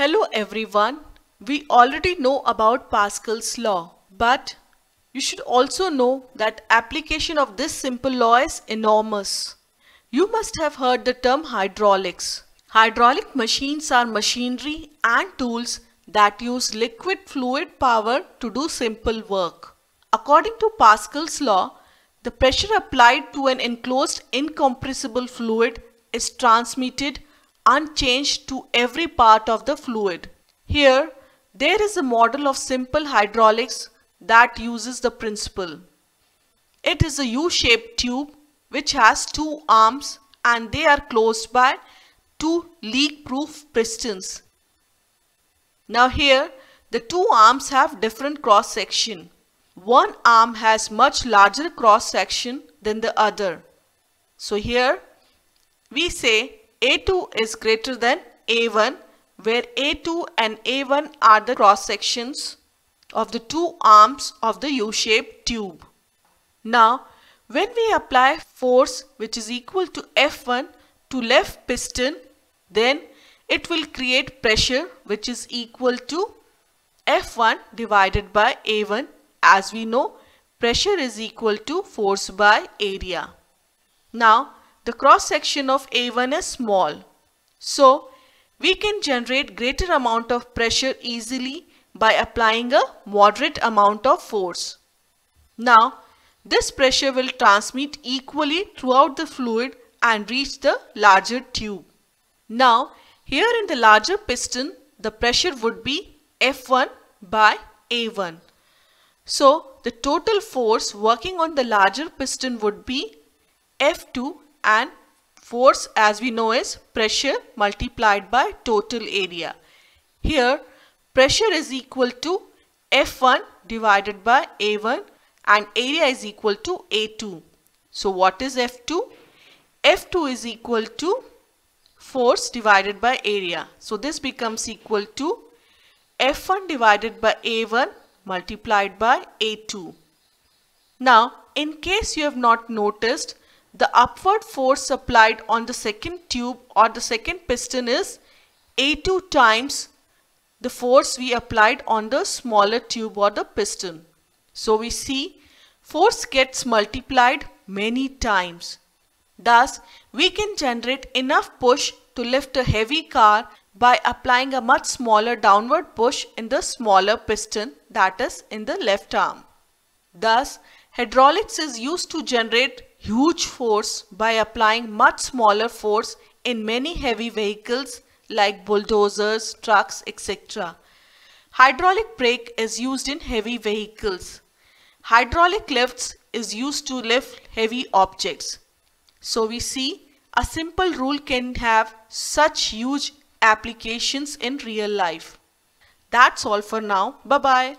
Hello everyone. We already know about Pascal's law, but you should also know that application of this simple law is enormous. You must have heard the term hydraulics. Hydraulic machines are machinery and tools that use liquid fluid power to do simple work. According to Pascal's law, the pressure applied to an enclosed incompressible fluid is transmitted unchanged to every part of the fluid. Here, there is a model of simple hydraulics that uses the principle. It is a U-shaped tube which has two arms and they are closed by two leak-proof pistons. Now here, the two arms have different cross section. One arm has much larger cross section than the other. So here, we say A2 is greater than A1 where A2 and A1 are the cross sections of the two arms of the U-shaped tube. Now, when we apply force which is equal to F1 to left piston, then it will create pressure which is equal to F1 divided by A1. As we know, pressure is equal to force by area. Now, the cross section of A1 is small. So, we can generate greater amount of pressure easily by applying a moderate amount of force. Now, this pressure will transmit equally throughout the fluid and reach the larger tube. Now, here in the larger piston, the pressure would be F1 by A1. So, the total force working on the larger piston would be F2 and force as we know is pressure multiplied by total area. Here pressure is equal to F1 divided by A1 and area is equal to A2. So what is F2? F2 is equal to force divided by area. So this becomes equal to F1 divided by A1 multiplied by A2. Now in case you have not noticed the upward force applied on the second tube or the second piston is A2 times the force we applied on the smaller tube or the piston. So we see force gets multiplied many times. Thus, we can generate enough push to lift a heavy car by applying a much smaller downward push in the smaller piston that is in the left arm. Thus, hydraulics is used to generate huge force by applying much smaller force in many heavy vehicles like bulldozers, trucks, etc. Hydraulic brake is used in heavy vehicles. Hydraulic lifts is used to lift heavy objects. So we see a simple rule can have such huge applications in real life. That's all for now. Bye-bye.